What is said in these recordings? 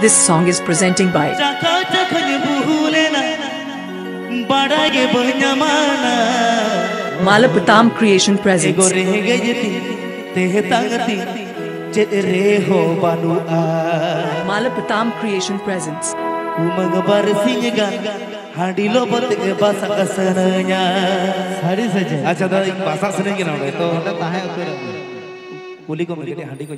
This song is presenting by Malapatam Creation Presents. Malapatam Creation Presents. Umang barsinya gan hadilo pate basa kasananya. Hari saja. Acha da basa seneng gina udah itu. Kita tahan utur. Kuli ko mengini handi ko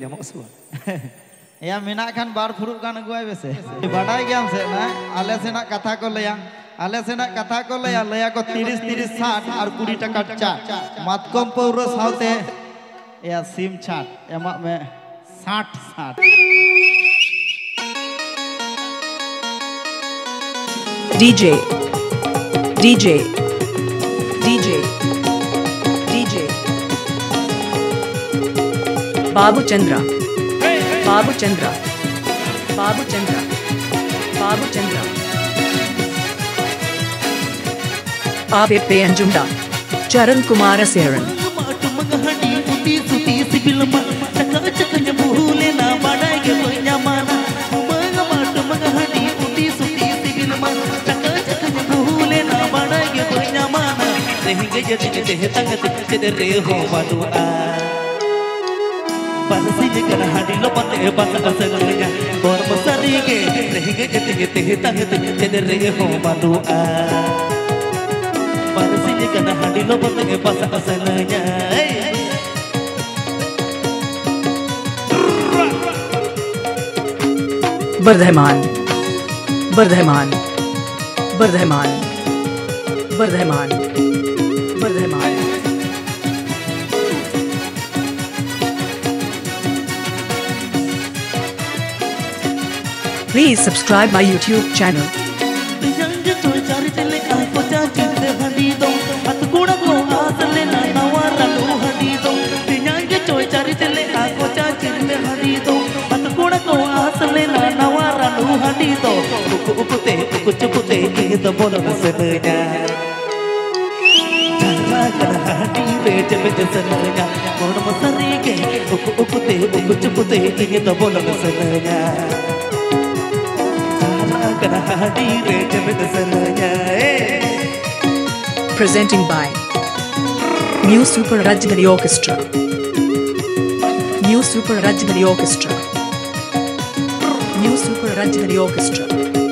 nyamuk semua. Ya menak kan bar furuk kan gue bese. Badai gam se na ale senak kata ko laya. Ale senak kata ko laya laya ko 30 30 60 আর 20 টাকা চাট মাতকম পৌর সাউতে या SIM छाट एमा में 60 60 DJ. DJ. DJ. DJ. Babu Chandra. बाबू चंद्र बाबू चंद्र बाबू चंद्र आवे पे अंजुंडा चरण कुमार सेरन। जग जग देह तंग तिक हो बाटू Bardhaman Bardhaman Bardhaman Bardhaman. please subscribe my YouTube channel. तो बोलो सुनया के उक Presenting by New Super Rajgari Orchestra. New Super Rajgari Orchestra. New Super Rajgari Orchestra.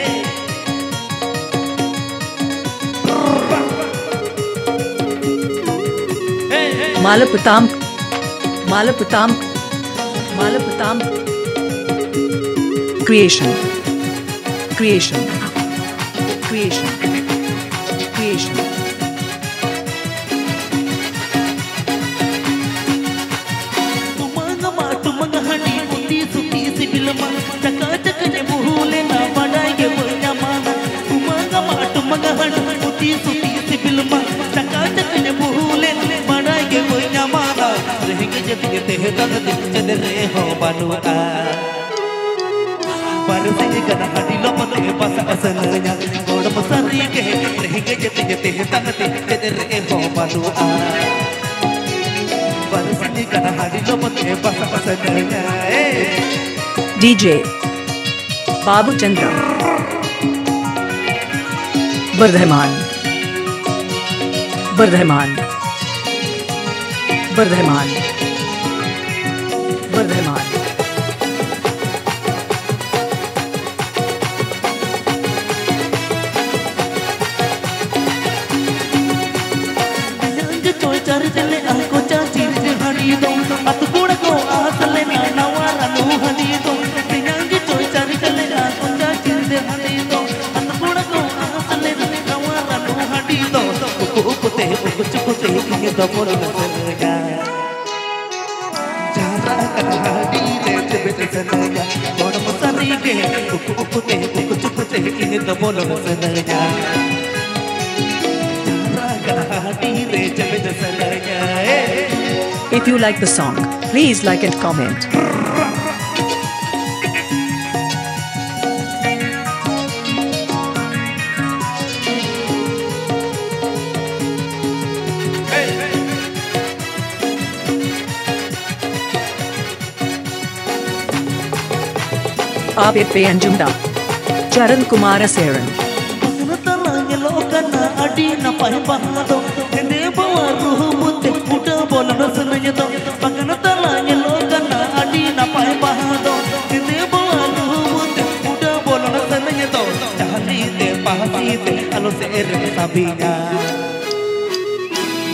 मालपताम मालपताम मालपताम creation creation creation creation Basa asalnya DJ. Babu Akbar Rahman. कुछ कुछ ये तो बोल सनगा जारा कहानी रे जब सनगा बोल मसानी के कुछ कुछ कुछ कुछ ये तो बोल सनगा जारा कहानी रे जब सनगा If you like the song, please like and comment. Abid Payanjunda, Charan Kumarasaran. పక్కన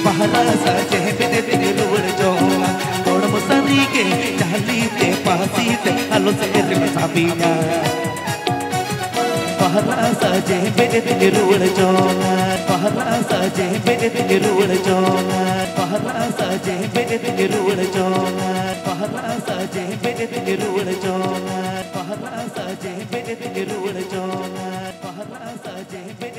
Bahasa saja, అడి నా Chahalite pahasite Alo se ere sabinya पहला सजे बेटे निरुड़ जोना पहला सजे बेटे निरुड़ जोना पहला सजे बेटे निरुड़ जोना पहला सजे बेटे निरुड़ जोना पहला सजे बेटे निरुड़ जोना पहला सजे बेटे